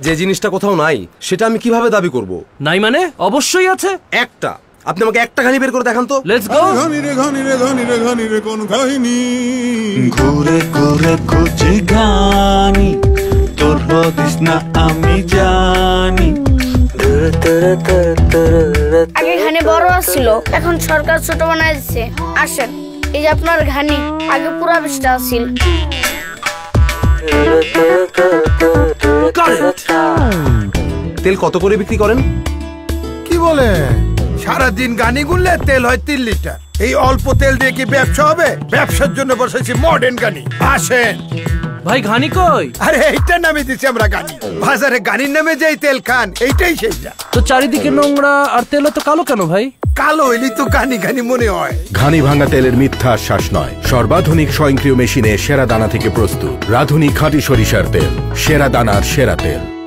যে জিনিসটা কোথাও নাই সেটা আমি কীভাবে দাবি করব? নাই মানে? অবশ্যই আছে। একটা। আপনি আমাকে একটা খানি বের করে দেখান তো। লেটস গো ঘনি রে ঘনি রে ঘনি রে ঘনি রে কোন কাহিনী ঘুরে ঘুরে খুঁজি গানি তোর হদিস না আমি জানি। আগে ঘানি বড় আসছিল এখন সরকার ছোট বানাই দিচ্ছে আসেন এই যে আপনার ঘানি আগে পুরা বিশটা আসছিল তেল কত করে বিক্রি করেন? কি বলে? সারাদিন গানি গুনলে তেল হয় তিন লিটার। এই অল্প তেল দিয়ে কি ব্যবসা হবে? ব্যবসার জন্য বসেছি মডার্ন গানি। আসেন। ভাই ঘানি কই? আরে এইটার নামে দিছি আমরা গানি বাজারে গানির নামে যেই তেল খান এইটাই সেইটা। তো চারিদিকে নোংরা আর তেল তো কালো কেন ভাই? কালো হইলি তো গানি গানি মনে হয়। ঘানি ভাঙা তেলের মিথ্যা আশ্বাস নয়। সর্বাধুনিক স্বয়ংক্রিয় মেশিনে সেরা দানা থেকে প্রস্তুত। রাধুনি খাঁটি সরিষার তেল সেরা দানার সেরা তেল।